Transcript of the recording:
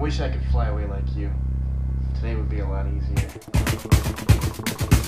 wish I could fly away like you. Today would be a lot easier.